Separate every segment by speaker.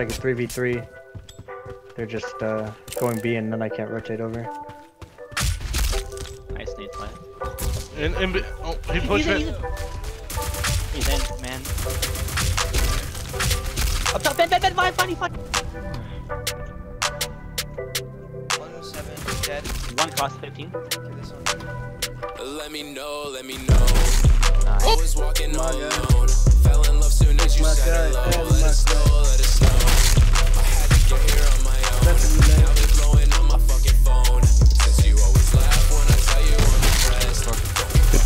Speaker 1: Like a 3v3. They're just uh, going B and then I can't rotate over.
Speaker 2: Nice nade plant.
Speaker 3: In, in, oh, he
Speaker 2: He's
Speaker 3: pushed
Speaker 2: in,
Speaker 3: it.
Speaker 2: he's in. He's in, man. Up top, bend, bend, bend, fine, fine, fine.
Speaker 4: 107 dead.
Speaker 2: One cross 15.
Speaker 4: Okay, this one.
Speaker 5: Let me know, let me know.
Speaker 2: Nice.
Speaker 5: I was walking all alone. Fell in love soon as you said hello. Let us know, let us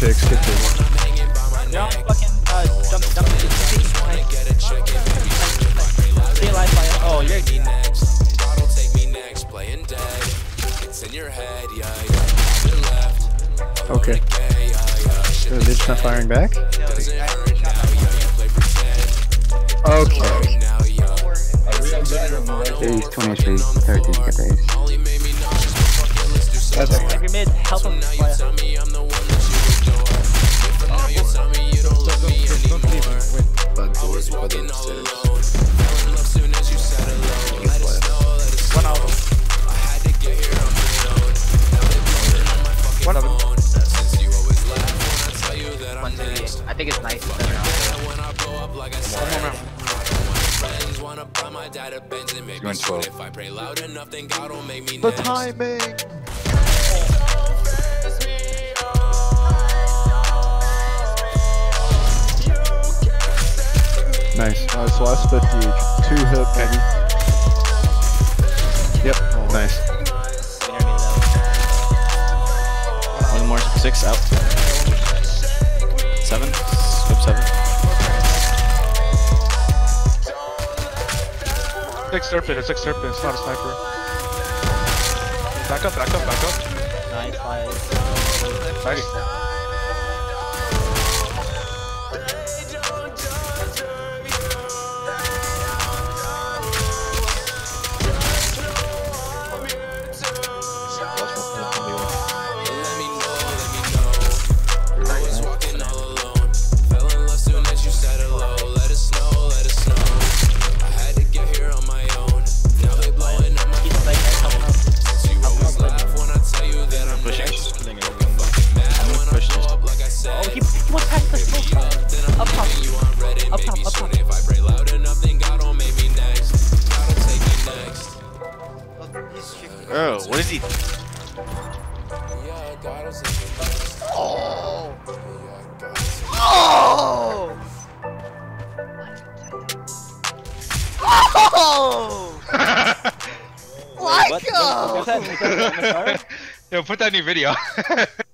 Speaker 6: Good picks, good picks.
Speaker 5: I'm hanging by my
Speaker 2: Jump,
Speaker 5: neck.
Speaker 2: fucking, uh, jump, jump,
Speaker 5: get a.
Speaker 2: Stay alive, fire. Oh, you're
Speaker 5: Take. Bottle take me next. Playing dead. It's in your head, yeah, yeah. To the left.
Speaker 6: Okay.
Speaker 5: Yeah, yeah, yeah. Shit
Speaker 6: So they're just not firing back?
Speaker 4: No,
Speaker 5: doesn't
Speaker 4: I
Speaker 5: hurt
Speaker 4: shot
Speaker 5: now, yeah. You play pretend.
Speaker 6: Okay.
Speaker 5: God will make me
Speaker 6: The timing! Nice. Nice, last 50 each. Two hit, baby. Yep, nice.
Speaker 7: One more, six out. Seven, scope seven.
Speaker 3: Six serpent, it's six serpent, it's not a sniper. Back up, back up, back up.
Speaker 2: Nice, fire.
Speaker 3: Nice.
Speaker 2: He's
Speaker 4: chicken.
Speaker 7: Oh, what is he?
Speaker 5: Yeah, God will take me next.
Speaker 4: Oh!
Speaker 5: Yeah, God will take me
Speaker 4: Oh! Oh!
Speaker 2: What? What's that? Is that a?
Speaker 3: Yo, put that in your video.